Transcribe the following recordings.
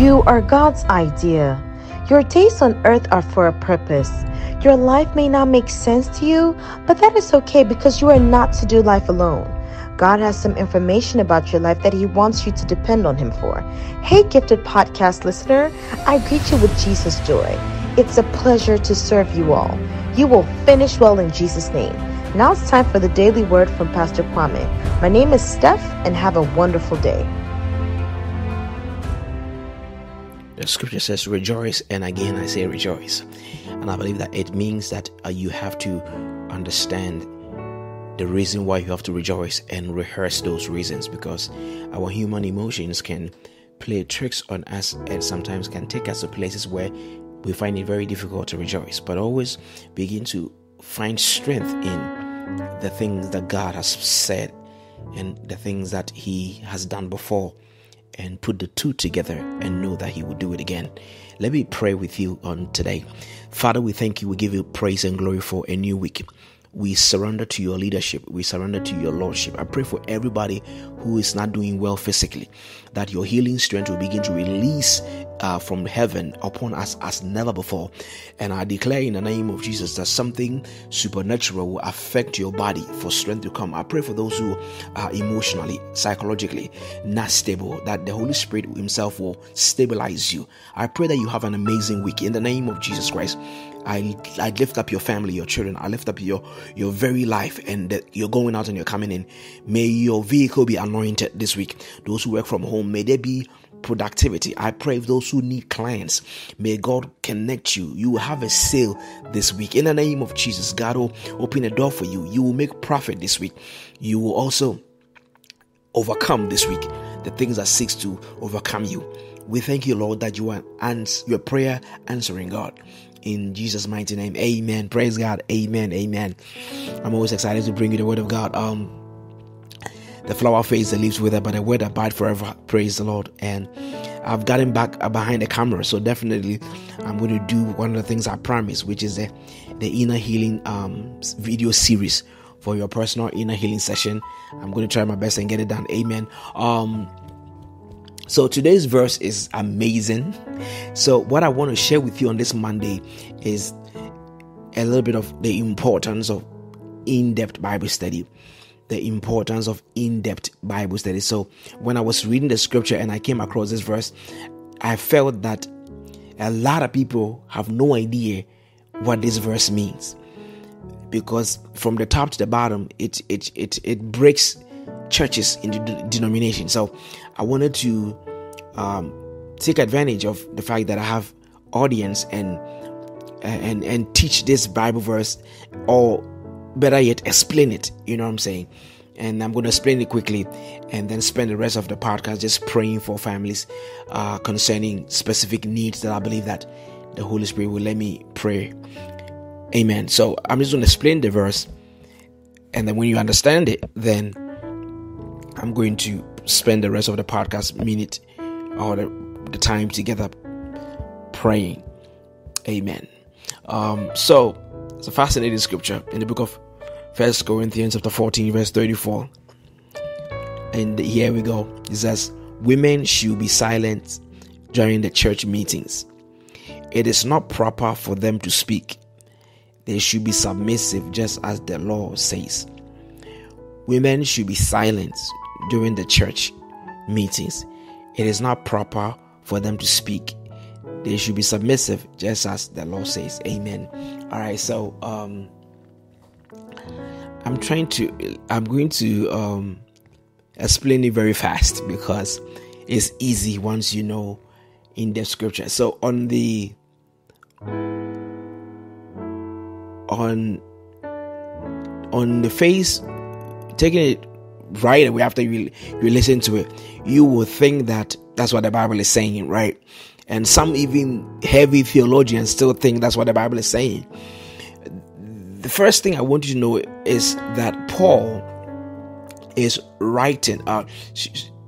You are God's idea. Your days on earth are for a purpose. Your life may not make sense to you, but that is okay because you are not to do life alone. God has some information about your life that He wants you to depend on Him for. Hey, gifted podcast listener, I greet you with Jesus' joy. It's a pleasure to serve you all. You will finish well in Jesus' name. Now it's time for the daily word from Pastor Kwame. My name is Steph, and have a wonderful day. The scripture says, Rejoice, and again I say rejoice. And I believe that it means that uh, you have to understand the reason why you have to rejoice and rehearse those reasons because our human emotions can play tricks on us and sometimes can take us to places where we find it very difficult to rejoice. But always begin to find strength in the things that God has said and the things that He has done before and put the two together and know that He will do it again. Let me pray with you on today. Father, we thank you. We give you praise and glory for a new week. We surrender to your leadership. We surrender to your lordship. I pray for everybody who is not doing well physically that your healing strength will begin to release uh, from heaven upon us as never before. And I declare in the name of Jesus that something supernatural will affect your body for strength to come. I pray for those who are emotionally, psychologically not stable, that the Holy Spirit Himself will stabilize you. I pray that you have an amazing week in the name of Jesus Christ. I, I lift up your family, your children. I lift up your your very life, and that you're going out and you're coming in. May your vehicle be anointed this week. Those who work from home, may there be productivity. I pray those who need clients, may God connect you. You will have a sale this week. In the name of Jesus, God will open a door for you. You will make profit this week. You will also overcome this week the things that seeks to overcome you. We thank you, Lord, that you are ans- your prayer answering God in Jesus' mighty name. Amen. Praise God. Amen. Amen. I'm always excited to bring you the word of God. Um, the flower fades, the leaves wither, but the word abide forever. Praise the Lord. And I've gotten back behind the camera, so definitely I'm going to do one of the things I promised, which is the the inner healing um video series for your personal inner healing session. I'm going to try my best and get it done. Amen. Um so today's verse is amazing. So what I want to share with you on this Monday is a little bit of the importance of in-depth Bible study. The importance of in-depth Bible study. So when I was reading the scripture and I came across this verse, I felt that a lot of people have no idea what this verse means. Because from the top to the bottom, it it it it breaks churches into denomination. So I wanted to um, take advantage of the fact that I have audience and and and teach this Bible verse, or better yet, explain it. You know what I'm saying? And I'm going to explain it quickly, and then spend the rest of the podcast just praying for families uh, concerning specific needs that I believe that the Holy Spirit will let me pray. Amen. So I'm just going to explain the verse, and then when you understand it, then I'm going to spend the rest of the podcast minute or the, the time together praying. Amen. Um, so it's a fascinating scripture in the book of First Corinthians chapter 14, verse 34. And here we go. It says, Women should be silent during the church meetings. It is not proper for them to speak. They should be submissive just as the law says. Women should be silent during the church meetings. It is not proper for them to speak. They should be submissive, just as the law says. Amen. All right, so um, I'm trying to, I'm going to um, explain it very fast because it's easy once you know in the scripture. So on the on on the face, taking it right away after you you listen to it, you will think that that's what the Bible is saying, right? And some even heavy theologians still think that's what the Bible is saying. The first thing I want you to know is that Paul is writing. Uh,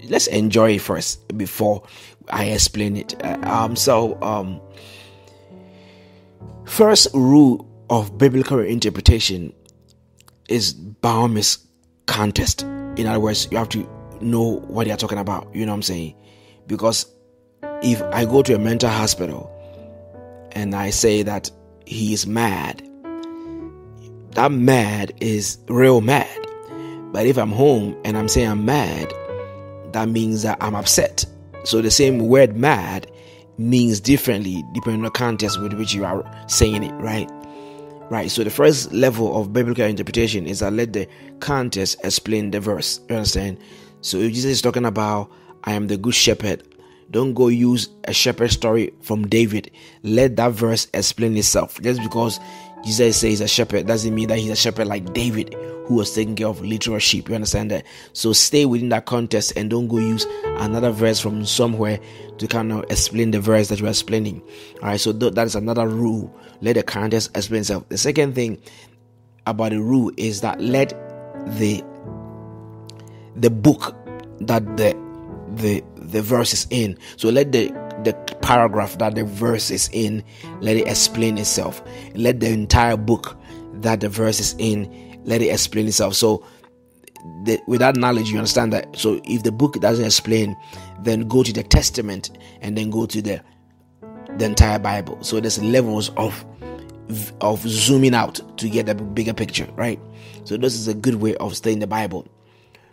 let's enjoy it first before I explain it. Uh, um, so um, first rule of biblical interpretation is Baume's in other words, you have to know what they are talking about. You know what I'm saying? Because if I go to a mental hospital and I say that he is mad, that mad is real mad. But if I'm home and I'm saying I'm mad, that means that I'm upset. So the same word mad means differently depending on the context with which you are saying it, right? Right. So the first level of biblical interpretation is that let the context explain the verse. You understand? So if Jesus is talking about I am the good shepherd, don't go use a shepherd story from David. Let that verse explain itself. Just because Jesus says he's a shepherd doesn't mean that he's a shepherd like David who was taking care of literal sheep. You understand that? So stay within that context and don't go use another verse from somewhere to kind of explain the verse that you're explaining. All right, so th- that is another rule. Let the context explain itself. The second thing about the rule is that let the the book that the the the verse is in. So let the the paragraph that the verse is in, let it explain itself. Let the entire book that the verse is in, let it explain itself. So the, with that knowledge, you understand that. So if the book doesn't explain, then go to the Testament and then go to the the entire Bible. So there's levels of of zooming out to get a bigger picture, right? So this is a good way of studying the Bible,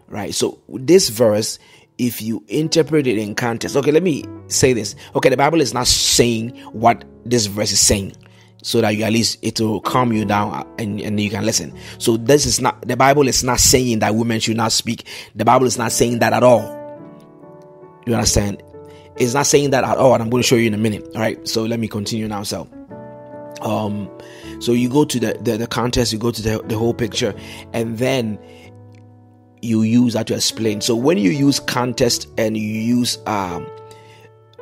right? So this verse if you interpret it in context. Okay, let me say this. Okay, the Bible is not saying what this verse is saying. So that you at least it will calm you down and, and you can listen. So this is not the Bible is not saying that women should not speak. The Bible is not saying that at all. You understand? It's not saying that at all, and I'm going to show you in a minute. All right. So let me continue now. So um so you go to the the, the context, you go to the, the whole picture, and then you use that to explain. So when you use context and you use um,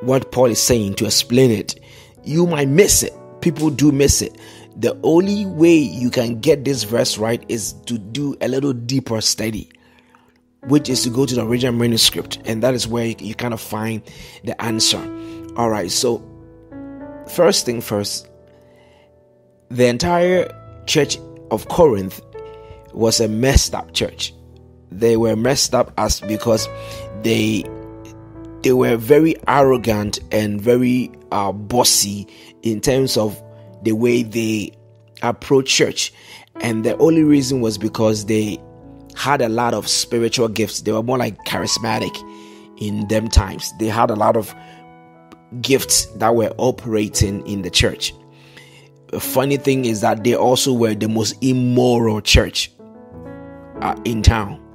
what Paul is saying to explain it, you might miss it. People do miss it. The only way you can get this verse right is to do a little deeper study, which is to go to the original manuscript, and that is where you, you kind of find the answer. All right, so first thing first, the entire church of Corinth was a messed up church they were messed up as because they they were very arrogant and very uh, bossy in terms of the way they approach church. And the only reason was because they had a lot of spiritual gifts. They were more like charismatic in them times. They had a lot of gifts that were operating in the church. The funny thing is that they also were the most immoral church uh, in town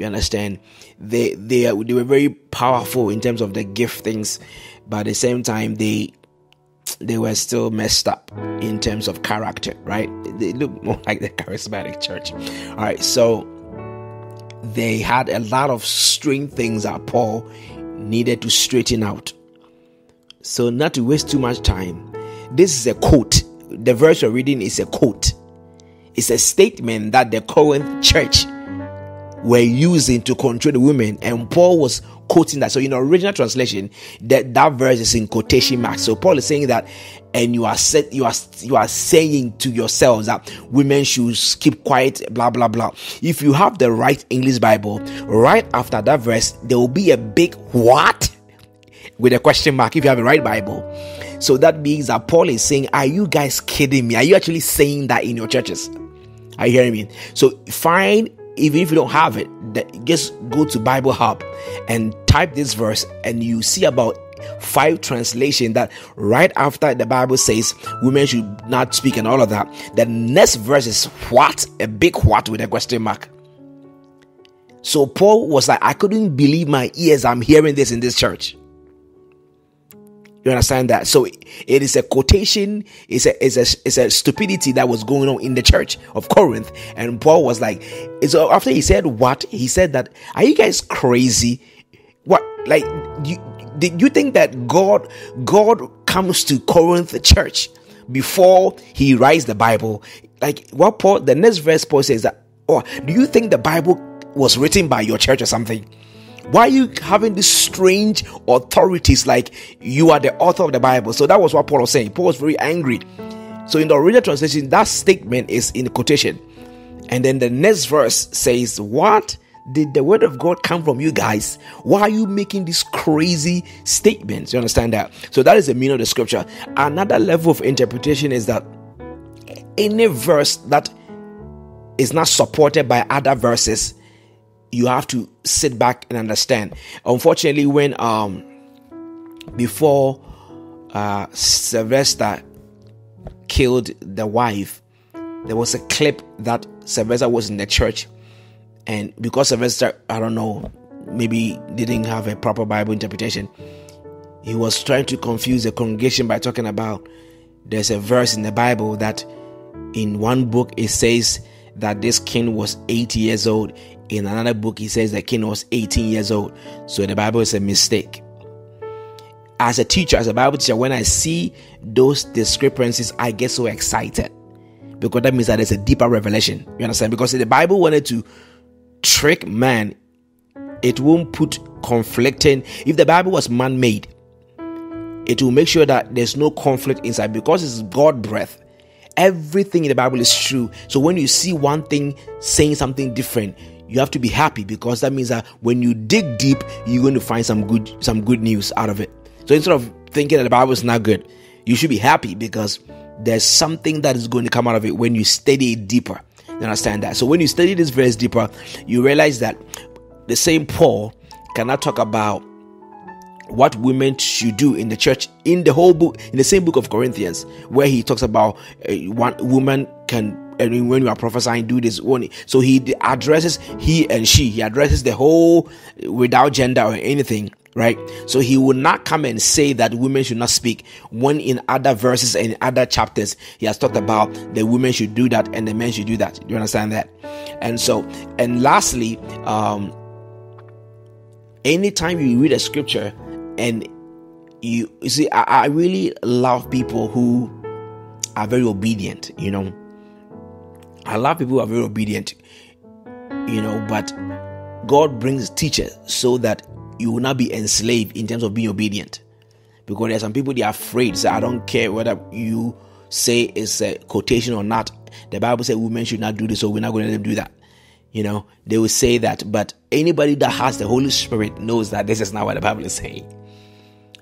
you understand? They they they were very powerful in terms of the gift things, but at the same time they they were still messed up in terms of character, right? They look more like the charismatic church. All right, so they had a lot of strange things that Paul needed to straighten out. So, not to waste too much time, this is a quote. The verse you're reading is a quote. It's a statement that the Corinth church were using to control the women, and Paul was quoting that. So in original translation, that that verse is in quotation marks. So Paul is saying that, and you are you are you are saying to yourselves that women should keep quiet, blah blah blah. If you have the right English Bible, right after that verse, there will be a big what with a question mark. If you have a right Bible. So that means that Paul is saying, Are you guys kidding me? Are you actually saying that in your churches? Are you hearing me? So find even if you don't have it, just go to Bible Hub and type this verse, and you see about five translation that right after the Bible says women should not speak and all of that, the next verse is what a big what with a question mark. So Paul was like, I couldn't believe my ears. I'm hearing this in this church. You understand that? So it is a quotation, it's a, it's a, it's a stupidity that was going on in the church of Corinth. And Paul was like, so uh, after he said what? He said that, are you guys crazy? What, like, you, did you think that God, God comes to Corinth the church before he writes the Bible? Like what Paul, the next verse Paul says that, oh, do you think the Bible was written by your church or something? Why are you having these strange authorities like you are the author of the Bible? So that was what Paul was saying. Paul was very angry. So in the original translation, that statement is in quotation. And then the next verse says, What? did the word of God come from you guys? Why are you making these crazy statements? You understand that? So that is the meaning of the scripture. Another level of interpretation is that any verse that is not supported by other verses, you have to sit back and understand. Unfortunately, when um before uh Sylvester killed the wife, there was a clip that Sylvester was in the church, and because Sylvester, I don't know, maybe didn't have a proper Bible interpretation, he was trying to confuse the congregation by talking about there's a verse in the Bible that in one book it says that this king was 80 years old. In another book, he says the king was 18 years old. So the Bible is a mistake. As a teacher, as a Bible teacher, when I see those discrepancies, I get so excited because that means that there's a deeper revelation. You understand? Because if the Bible wanted to trick man, it won't put conflicting. If the Bible was man made, it will make sure that there's no conflict inside because it's God breath. Everything in the Bible is true. So when you see one thing saying something different, you have to be happy because that means that when you dig deep, you're going to find some good some good news out of it. So instead of thinking that the Bible is not good, you should be happy because there's something that is going to come out of it when you study it deeper. You understand that? So when you study this verse deeper, you realize that the same Paul cannot talk about what women should do in the church in the whole book in the same book of corinthians where he talks about uh, one woman can and when you are prophesying do this. One so he addresses he and she. He addresses the whole without gender or anything right? So he will not come and say that women should not speak when in other verses and other chapters he has talked about the women should do that and the men should do that. Do you understand that? And so and lastly um anytime you read a scripture and you, you see I, I really love people who are very obedient you know i love people who are very obedient you know but god brings teachers so that you will not be enslaved in terms of being obedient. Because there are some people they are afraid. So i don't care whether you say it's a quotation or not. The bible says women should not do this so we're not going to let them do that. You know they will say that but anybody that has the holy spirit knows that this is not what the bible is saying.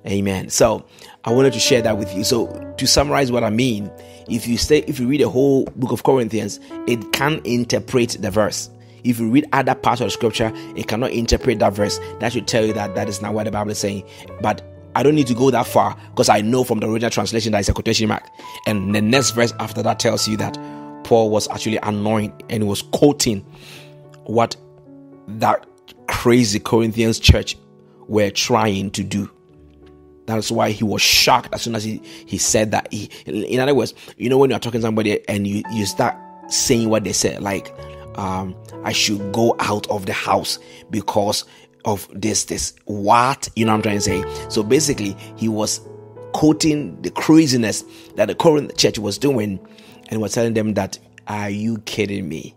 Amen. So I wanted to share that with you. So to summarize what I mean, if you stay, if you read the whole book of Corinthians, it can interpret the verse. If you read other parts of scripture, it cannot interpret that verse. That should tell you that that is not what the Bible is saying. But I don't need to go that far because I know from the original translation that it's a quotation mark. And the next verse after that tells you that Paul was actually annoying and was quoting what that crazy Corinthians church were trying to do. That's why he was shocked as soon as he, he said that. He, in other words, you know, when you're talking to somebody and you, you start saying what they said, like, um, I should go out of the house because of this, this. What? You know what I'm trying to say? So basically, he was quoting the craziness that the current church was doing and was telling them that, are you kidding me?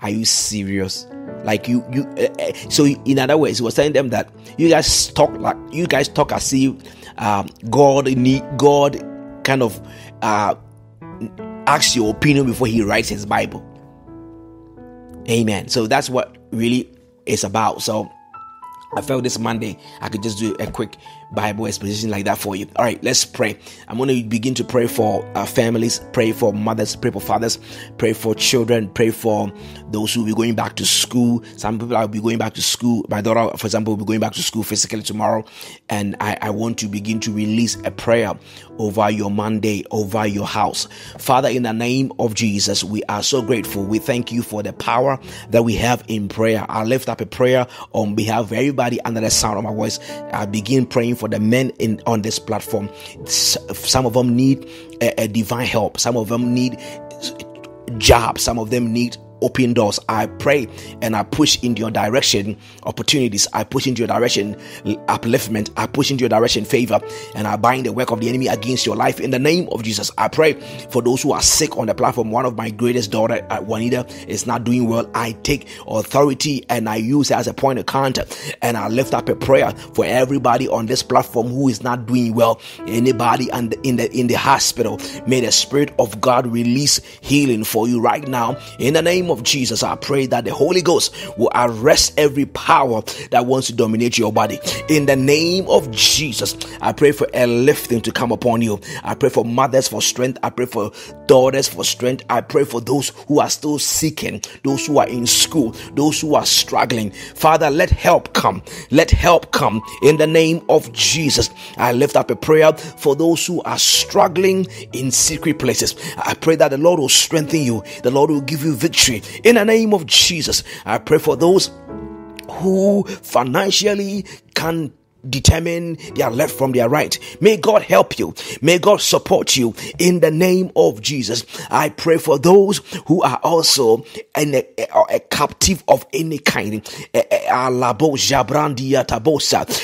Are you serious? Like you, you. Uh, so in other words, he was telling them that you guys talk like you guys talk as if um, God need God kind of uh, asks your opinion before He writes His Bible. Amen. So that's what really is about. So I felt this Monday I could just do a quick Bible exposition like that for you. All right, let's pray. I'm going to begin to pray for our families, pray for mothers, pray for fathers, pray for children, pray for those who will be going back to school. Some people will be going back to school. My daughter, for example, will be going back to school physically tomorrow. And I, I want to begin to release a prayer over your Monday, over your house. Father, in the name of Jesus, we are so grateful. We thank you for the power that we have in prayer. I lift up a prayer on behalf of everybody under the sound of my voice. I begin praying for the men in on this platform. Some of them need a, a divine help. Some of them need jobs. Some of them need open doors. I pray and I push in your direction opportunities. I push into your direction upliftment. I push into your direction favor and I bind the work of the enemy against your life in the name of Jesus. I pray for those who are sick on the platform. One of my greatest daughter, uh, Juanita, is not doing well. I take authority and I use it as a point of contact and I lift up a prayer for everybody on this platform who is not doing well. Anybody and in the in the hospital, may the spirit of God release healing for you right now in the name name of Jesus, I pray that the Holy Ghost will arrest every power that wants to dominate your body. In the name of Jesus, I pray for a lifting to come upon you. I pray for mothers for strength. I pray for daughters for strength. I pray for those who are still seeking, those who are in school, those who are struggling. Father, let help come. Let help come in the name of Jesus. I lift up a prayer for those who are struggling in secret places. I pray that the Lord will strengthen you, the Lord will give you victory in the name of Jesus. I pray for those who financially can determine their left from their right. May God help you. May God support you in the name of Jesus. I pray for those who are also in a, a, a captive of any kind. Eh, eh,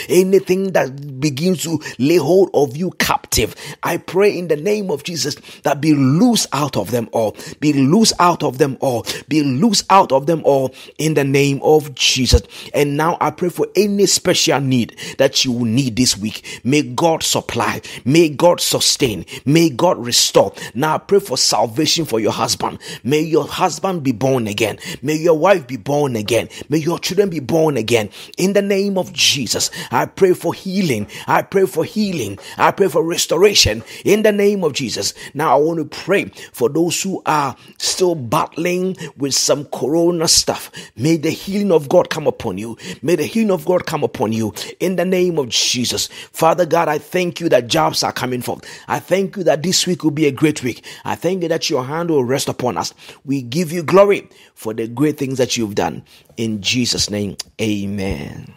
Anything that begins to lay hold of you captive. I pray in the name of Jesus that be loose out of them all. Be loose out of them all. Be loose out of them all in the name of Jesus. And now I pray for any special need that that you will need this week. May God supply. May God sustain. May God restore. Now I pray for salvation for your husband. May your husband be born again. May your wife be born again. May your children be born again. In the name of Jesus, I pray for healing. I pray for healing. I pray for restoration in the name of Jesus. Now I want to pray for those who are still battling with some corona stuff. May the healing of God come upon you. May the healing of God come upon you in the name name of Jesus. Father God, I thank you that jobs are coming forth. I thank you that this week will be a great week. I thank you that your hand will rest upon us. We give you glory for the great things that you've done. In Jesus' name, amen.